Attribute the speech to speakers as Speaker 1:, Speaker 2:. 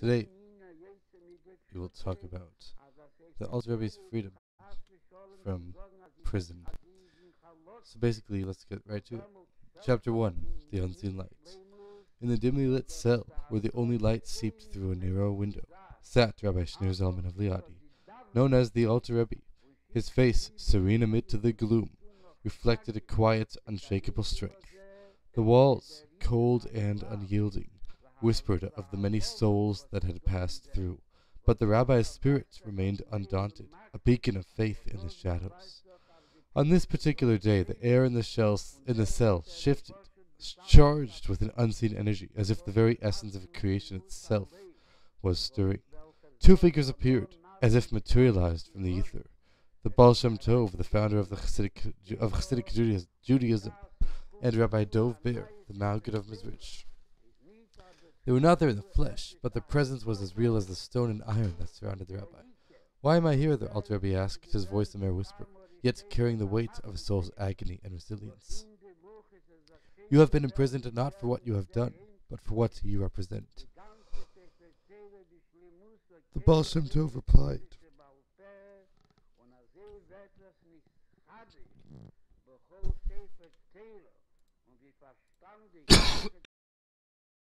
Speaker 1: Today, we will talk about the Rebbe's freedom from prison. So basically, let's get right to it. Chapter 1 The Unseen Light. In the dimly lit cell, where the only light seeped through a narrow window, sat Rabbi Shneur Zalman of Liadi, known as the Alter Rebbe. His face, serene amid the gloom, reflected a quiet, unshakable strength. The walls, cold and unyielding, whispered of the many souls that had passed through, but the rabbi's spirit remained undaunted, a beacon of faith in the shadows. On this particular day, the air in the, shells, in the cell shifted, charged with an unseen energy, as if the very essence of creation itself was stirring. Two figures appeared, as if materialized from the ether. The Baal Shem Tov, the founder of the Hasidic, of Hasidic Judaism, and Rabbi Dov Ber, the Maggid of Mezrich. They were not there in the flesh, but their presence was as real as the stone and iron that surrounded the rabbi. Why am I here? the Alter Rebbe asked, his voice a mere whisper, yet carrying the weight of a soul's agony and resilience. You have been imprisoned not for what you have done, but for what you represent. The Baal Shem Tov replied,